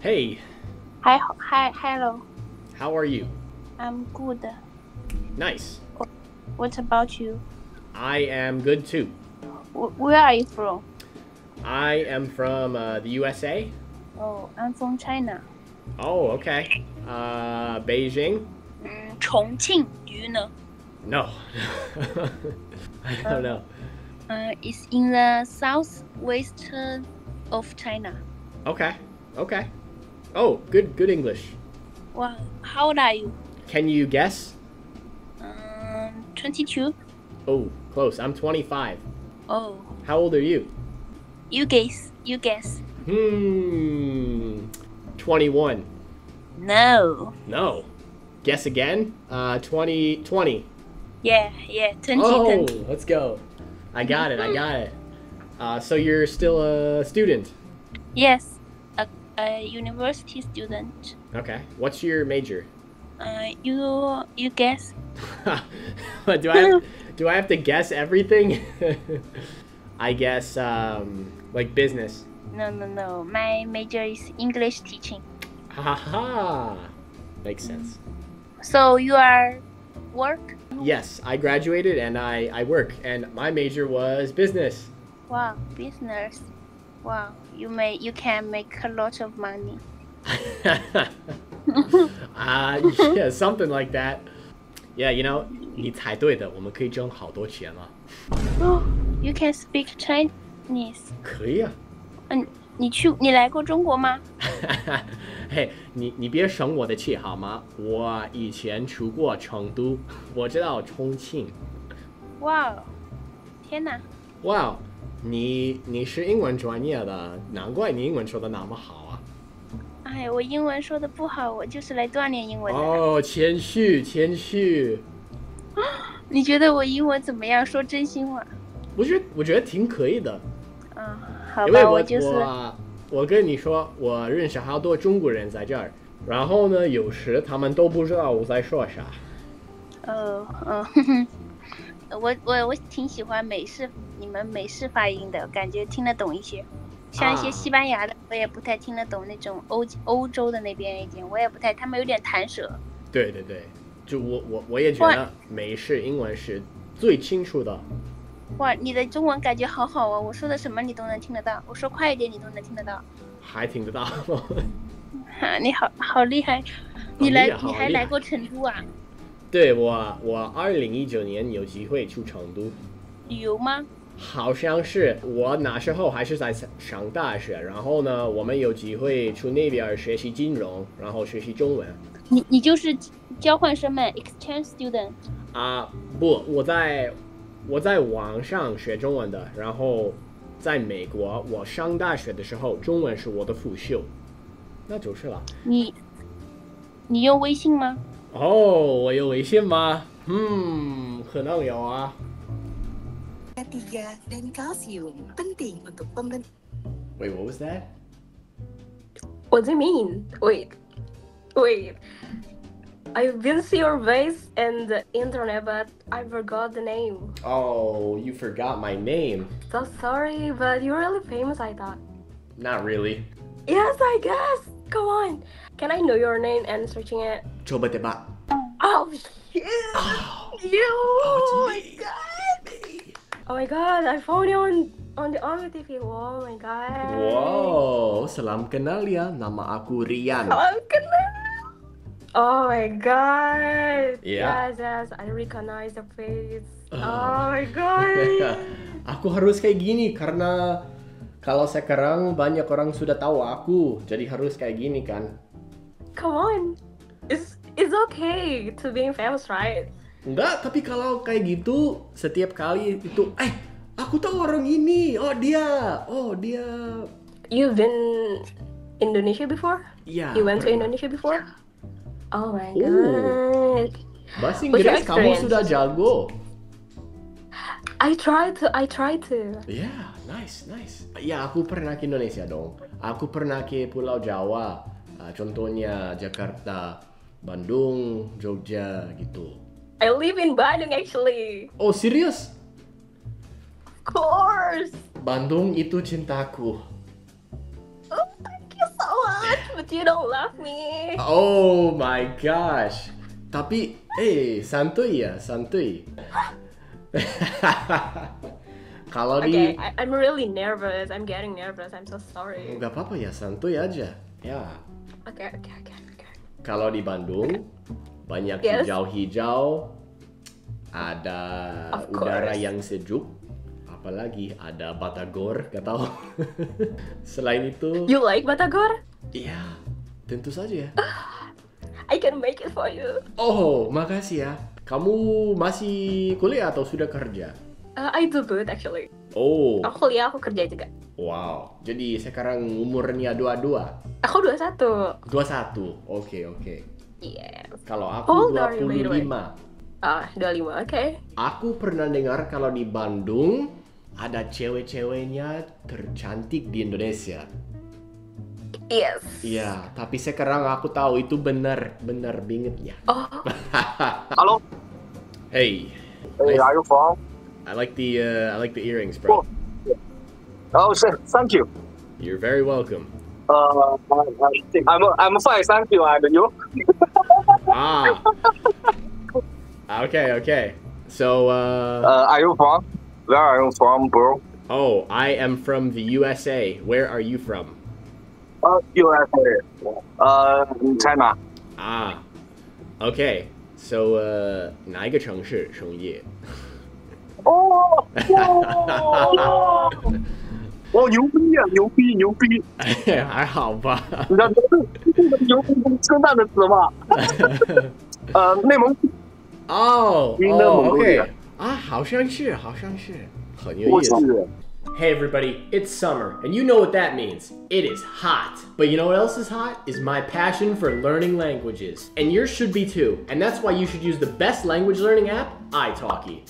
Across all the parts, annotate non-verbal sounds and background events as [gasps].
Hey, Hi, hi, hello. how are you? I'm good. Nice. What about you? I am good too. Where are you from? I am from uh, the USA. Oh, I'm from China. Oh, okay. Uh, Beijing? Mm, Chongqing, do you know? No. [laughs] I don't know. Uh, it's in the southwest of China. Okay. Okay. Oh, good good English. Wow, how old are you? Can you guess? Um, 22. Oh, close. I'm 25. Oh, How old are you? you guess. You guess. Hmm. 21. No. No. Guess again? Uh 20 20. Yeah, yeah. 20, Oh, 20. let's go. I got it. I [laughs] got it. Uh, so you're still a student. Yes, a, university student. Okay. What's your major? Uh, you you guess. [laughs] do I have, do I have to guess everything? [laughs] I guess um, like business. No, no, no. My major is English teaching. Ha ha. Makes sense. So you are work? Yes, I graduated and I, I work and my major was business. Wow, business. Wow, you may you can make a lot of money. [laughs] uh, yeah, something like that. Yeah, you know, 你猜对的，我们可以挣好多钱了。 Oh, you can speak Chinese. 可以啊。嗯，你去你来过中国吗？嘿，你你别生我的气好吗？我以前去过成都，我知道重庆。哇，天哪！哇， [laughs] 你你是英文专业的，难怪你英文说的那么好啊。哎，我英文说的不好，我就是来锻炼英文的。哦，谦虚谦虚，[gasps] 你觉得我英文怎么样？说真心话。我觉得我觉得挺可以的，嗯，好吧，因为我就是我我跟你说，我认识好多中国人在这儿，然后呢，有时他们都不知道我在说啥。呃嗯，哼哼 [laughs] 我我我挺喜欢美式你们美式发音的感觉，听得懂一些。像一些啊西班牙的，我也不太听得懂那种欧欧洲的那边一点，我也不太，他们有点弹舌。对对对，就我我我也觉得美式英文是最清楚的。哇，你的中文感觉好好哦，我说的什么你都能听得到，我说快一点你都能听得到。[laughs] 还听得到。[laughs] 哈，你好好厉害，你来你还来过成都啊？对我，我二零一九年有机会去成都，旅游吗？好像是我那时候还是在上大学，然后呢，我们有机会去那边学习金融，然后学习中文。你你就是交换生们 exchange student。啊，不，我在我在网上学中文的，然后在美国，我上大学的时候，中文是我的辅修，那就是了。你你用微信吗？哦，我有微信吗？嗯，可能有啊。 Ketiga dan kalsium penting untuk pembentukan Wait, what was that? What do you mean? Wait, wait. I've been see your face in the internet, but I forgot the name. Oh, you forgot my name. So sorry, but you're really famous. I thought. Not really. Yes, I guess. Come on. Can I know your name and searching it? Coba tebak. Oh shit! Oh, You! oh, Oh my god! Oh my god! I found you on on the on TV. Oh my god! Wow, salam kenal ya. Nama aku Rian. Oh, kenal. Oh my god! Yeah. Yes, yes. I recognize the face. Oh. Oh my [laughs] god! aku harus kayak gini karena kalau sekarang banyak orang sudah tahu aku, jadi harus kayak gini kan. Come on. It's it's okay to being famous, right? Enggak, tapi kalau kayak gitu setiap kali itu, eh, aku tahu orang ini. Oh dia, oh dia. You've been Indonesia before? Ya. You went to. Indonesia before? Oh my Oh. god. Bahasa What's your Inggris kamu sudah jago. I tried to. I tried to. Ya, nice, nice. Ya, aku pernah ke Indonesia dong. Aku pernah ke Pulau Jawa. Ah, contohnya Jakarta, Bandung, Jogja gitu. I live in Bandung actually. Oh, serius? Of course. Bandung itu cintaku. Oh, thank you so much. But you don't love me. Oh my gosh. Tapi, eh, santuy ya, santuy. [laughs] Kalau di Okay, I, I'm really nervous. I'm getting nervous. I'm so sorry. nggak apa-apa ya, santuy aja. Ya, Okay, okay, okay, okay. kalau di Bandung banyak Yes. hijau-hijau, ada udara yang sejuk, apalagi ada batagor, gak tahu. [laughs] Selain itu, You like Batagor? ya tentu saja ya. [gasps] I can make it for you. Oh, makasih ya. Kamu masih kuliah atau sudah kerja? Uh, I do both actually. Oh, Aku kuliah, aku kerja juga. wow. Jadi sekarang umurnya dua-dua. Aku 21. 21. Oke, oke. Yes. Kalau How aku old are you, by the way? 25. Ah, 25, oke. Aku pernah dengar kalau di Bandung ada cewek-ceweknya tercantik di Indonesia. Yes. Iya, tapi sekarang aku tahu itu benar, benar bingetnya. Oh, [laughs] Hello. Hey, Hey, are you from? I like the uh, I like the earrings, bro. Oh, sure. Thank you. You're very welcome. Uh, I'm I'm fine. Thank you. And you? [laughs] Ah. Okay, okay. So, uh, Uh, are you from? Where are you from, bro? oh, I am from the USA. Where are you from? Uh, USA. Uh, China. Ah, okay. So, uh, 哪一个城市雄业？ [laughs] [laughs] 哦，哇！哦，牛逼啊！牛逼，牛逼！还好吧。你知道这个牛逼是称赞的词吗？呃，内蒙古，哦应该哦蒙古人，OK 啊，好像是，好像是，很有我去意思。Hey everybody, [laughs] it's summer, and you know what that means. It is hot. But you know what else is hot? Is my passion for learning languages. And yours should be too. And that's why you should use the best language learning app, italki.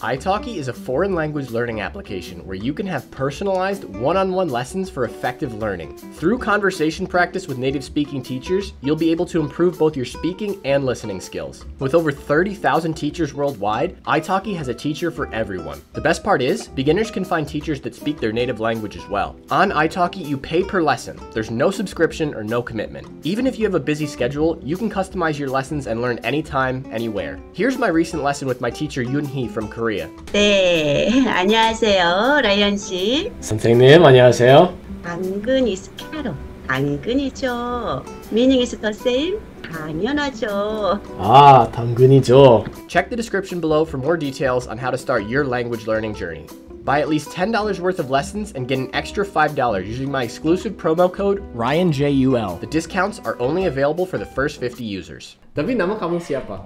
italki is a foreign language learning application where you can have personalized one-on-one lessons for effective learning. Through conversation practice with native speaking teachers, you'll be able to improve both your speaking and listening skills. With over 30,000 teachers worldwide, italki has a teacher for everyone. The best part is, beginners can find teachers that speak their native language as well. On italki, you pay per lesson. There's no subscription or no commitment. Even if you have a busy schedule, you can customize your lessons and learn anytime, anywhere. Here's my recent lesson with my teacher Yoon Hee from Korea. 네, 안녕하세요. 라이언 씨. 선생님, 안녕하세요. 당근 is carrot. 당근이죠. Meaning is the same? 당연하죠. 아, 당근이죠. Check the description below for more details on how to start your language learning journey. Buy at least $10 worth of lessons and get an extra $5 using my exclusive promo code RyanJUL. The discounts are only available for the first 50 users. Tapi nama kamu siapa?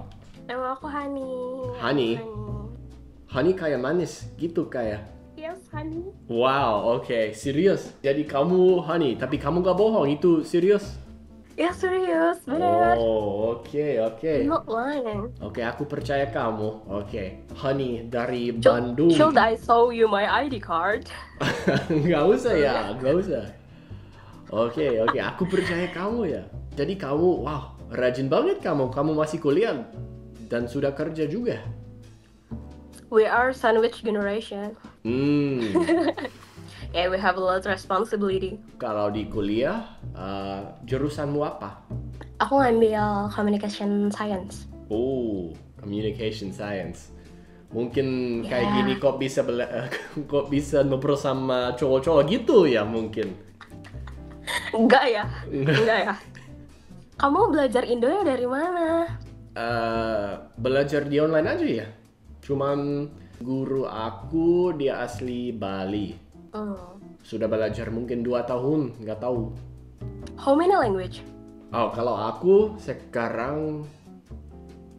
nama aku Hani. Hani? Hani Kayak manis, gitu kayak. Yes, Hani. Wow, oke, serius. Jadi kamu Hani, tapi kamu gak bohong, itu serius? Ya serius, bener. Oh, oke, oke. I'm not lying. Oke, aku percaya kamu. Oke, Honey dari Bandung. Should I show you my ID card? [laughs] nggak usah ya, nggak usah. Oke, oke, aku percaya kamu ya. Jadi kamu, wow, rajin banget kamu. Kamu masih kuliah dan sudah kerja juga. We are sandwich generation. Hmm, [laughs] Yeah, we have a lot of responsibility. kalau di kuliah, eh, jurusanmu apa? Aku ngambil communication science. Oh, communication science. Mungkin kayak Ya. gini kok bisa bela- [laughs] kok bisa ngobrol sama cowok-cowok gitu ya mungkin. Enggak ya? Enggak ya? Kamu belajar Indonya dari mana? eh belajar di online aja ya. Cuman guru aku dia asli Bali. Hmm. Sudah belajar mungkin dua tahun, nggak tahu. How many language? Oh, kalau aku sekarang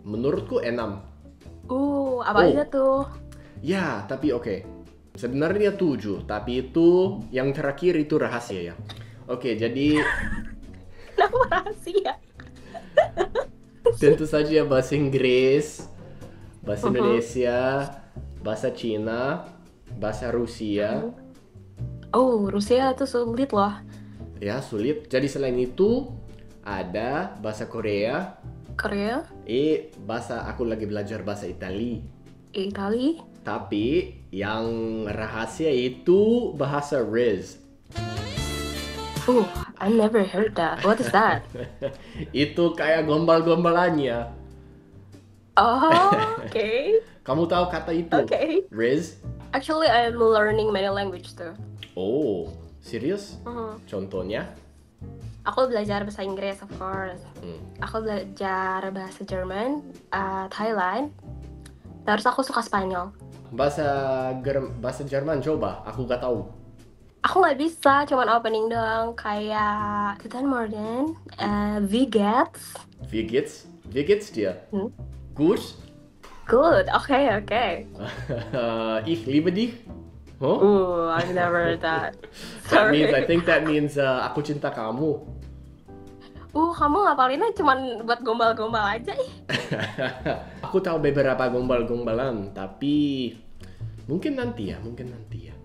menurutku enam. Uh, apa Oh. aja tuh? Ya, tapi oke. Sebenarnya tujuh, tapi itu yang terakhir itu rahasia ya. Oke, jadi Kenapa [laughs] rahasia? tentu saja bahasa Inggris, bahasa Mhm. Indonesia, bahasa Cina, bahasa Rusia. Oh, Rusia tuh sulit loh. Ya, sulit. Jadi selain itu ada bahasa Korea, Korea, eh bahasa aku lagi belajar bahasa Itali. Itali, Tapi yang rahasia itu bahasa Riz. uh, I never heard that. What is that? [laughs] Itu kayak gombal-gombalannya. Oh, okay. [laughs] Kamu tahu kata itu? Okay. Riz? Actually, I'm learning many language too. Oh, serius? Mhm. Contohnya? Aku belajar bahasa Inggris, of course. Hmm. Aku belajar bahasa Jerman, uh, Thailand. Terus aku suka Spanyol. Bahasa Ger- bahasa Jerman coba, aku gak tahu. Aku nggak bisa, cuman opening doang. Kayak Guten Morgen, uh, Wie geht's? Wie geht's? Wie geht's dir? Hm? Gut? Good, okay, okay. ich liebe dich? Huh? Ooh, I've never heard that. [laughs] That Sorry. means, I think that means uh, aku cinta kamu. Uh, kamu ngapalinnya cuman buat gombal-gombal aja ih. [laughs] aku tahu beberapa gombal-gombalan, tapi mungkin nanti ya, mungkin nanti ya.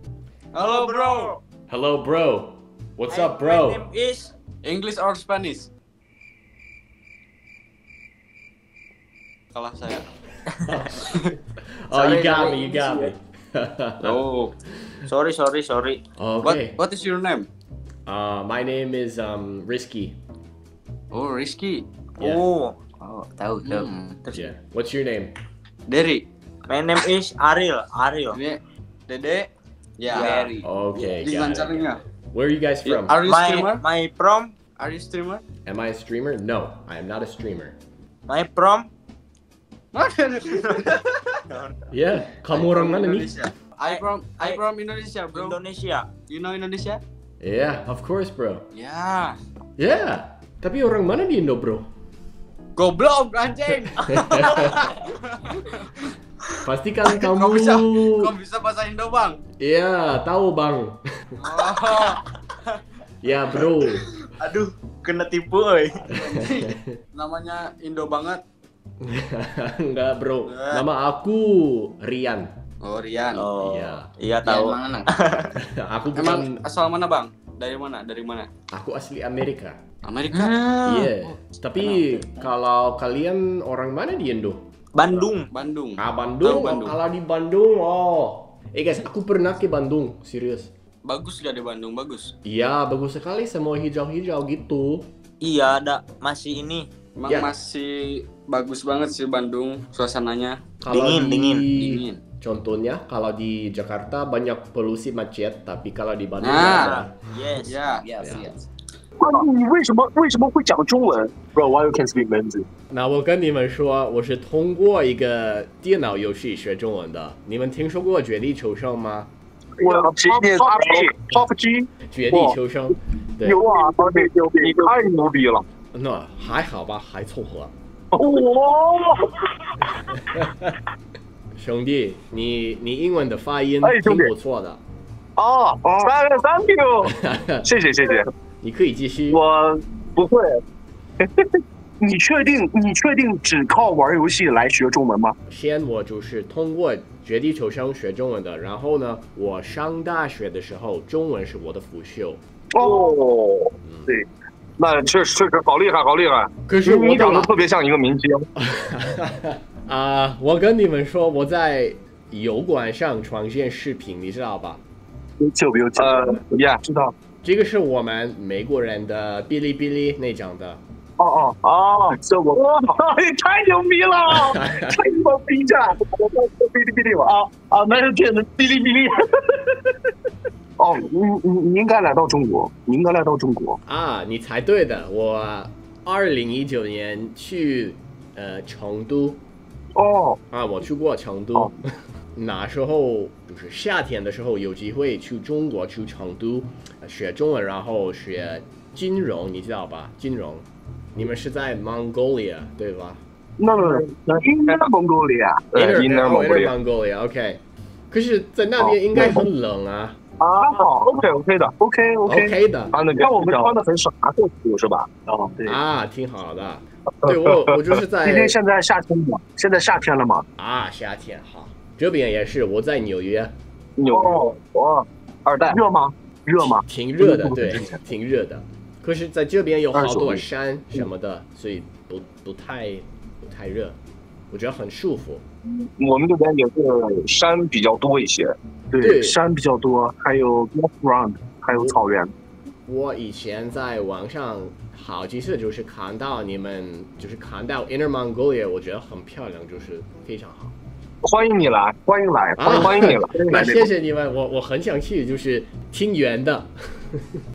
Halo bro. Hello bro, what's up My bro? name is English or Spanish? Kalah saya. [laughs] oh, you got me, you got me. Oh, sorry, sorry, sorry. okay. What What is your name? Uh, my name is um Risky. Oh, Risky. Yeah. Oh, oh, tahu tahu. Hmm. Terus Yeah. What's your name? Derry. my name is Ariel. Ariel. Ini Dede. Ya. Derry. Okay, Di got it. Where are you guys from? Are you My streamer? my from Are you streamer? Am I a streamer? No, I am not a streamer. my [laughs] Yeah, kamu orang mana nih? Indonesia. I from I from Indonesia, bro. Indonesia. You know Indonesia? Yeah, of course, bro. Ya. Yeah. Tapi orang mana di Indo, bro? Goblok anjing. [laughs] Pastikan kamu. Kok bisa? Bisa bahasa Indo, Bang? Iya, tahu bang. Oh. Ya, bro. Aduh, kena tipu euy. Namanya Indo banget. [laughs] Enggak, bro. Nama aku Rian. Oh, Rian. Oh. Iya. Iya tahu. [laughs] Aku Emang bukan. asal mana, Bang? Dari mana? Dari mana? Aku asli Amerika. Amerika. Iya. Tapi kalau kalian orang mana di Indo? Bandung. Bandung. Ah, Bandung. Tahu Bandung. Oh, kalau di Bandung, oh. Eh guys, aku pernah ke Bandung, serius. Bagus gak di Bandung? Bagus. Iya, bagus sekali semua hijau-hijau gitu. Iya ada masih ini. Emang Ya. masih bagus banget sih Bandung suasananya. Kalau Dingin, di, dingin. Dingin. Contohnya, kalau di Jakarta banyak polusi macet, tapi kalau di Bandung Nah. nggak ada. Yes. Ya. Yes, yes. 你为什么为什么会讲中文？Bro, why you can speak Mandarin？那我跟你们说，我是通过一个电脑游戏学中文的。你们听说过《绝地求生》吗？我 Top G， 《绝地求生》对，牛啊！你你太牛逼了！ 那还好吧，还凑合。哇！兄弟，你你英文的发音挺不错的，哦，Thank Thank you，谢谢谢谢，你可以继续。我不会。[laughs] 你确定你确定只靠玩游戏来学中文吗？先我就是通过《绝地求生》学中文的，然后呢，我上大学的时候，中文是我的辅修。哦，对，那确实确实好厉害，好厉害。可是我你长得特别像一个明星。[laughs] 啊、我跟你们说，我在油管上创建视频，你知道吧？就比如呃，Yeah，知道。这个是我们美国人的哔哩哔哩那讲的。哦哦哦，这我哇，[laughs] 太牛逼了，[laughs] 太牛逼了！哔哩哔哩啊啊，那是骗人，哔哩哔哩。哦，你你你应该来到中国，你应该来到中国。啊，你猜对的，我二零一九年去呃成都哦啊，我去过成都。哦 [laughs] 那时候就是夏天的时候，有机会去中国去成都呃学中文，然后学金融，你知道吧？金融，你们是在 Mongolia 对吧那么 Inner Mongolia，呃 Inner Mongolia Mongolia，OK、可是，在那边应该很冷啊。啊，好，OK OK 的，OK OK。OK 的他那边我们穿的很少，过服是吧？哦，对。啊，挺好的。[laughs] 对我，我就是在今天现在夏天嘛，现在夏天了嘛。啊，夏天好，这边也是，我在纽约，纽约，哇，二代热吗？热吗？挺热的，嗯对，挺热的。可是在这边有好多山什么的，所以不不太不太热，我觉得很舒服。我们这边也是山比较多一些，对对，山比较多，还有 ground，还有草原。我以前在网上好几次就是看到你们，就是看到 Inner Mongolia，我觉得很漂亮，就是非常好。欢迎你来，欢迎来，欢迎你来，[laughs] 那来。谢谢你们，我我很想去，就是挺远的。